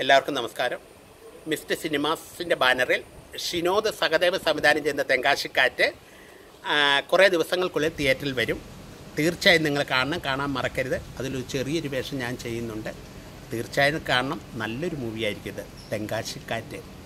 എല്ലാവർക്കും നമസ്കാരം. മിസ്റ്റർ സിനിമാസിന്റെ ബാനറിൽ ഷിനോദ് സഹദേവ് സംവിധാനം ചെയ്യുന്ന തെങ്കാശിക്കാറ്റ് കുറേ ദിവസങ്ങൾക്കുള്ളിൽ തിയേറ്ററിൽ വരും. തീർച്ചയായും നിങ്ങൾ കാണണം. കാണാൻ മറക്കരുത്. അതിലൊരു ചെറിയൊരു വേഷം ഞാൻ ചെയ്യുന്നുണ്ട്. തീർച്ചയായും കാണണം. നല്ലൊരു മൂവിയായിരിക്കും ഇത്. തെങ്കാശിക്കാറ്റ്.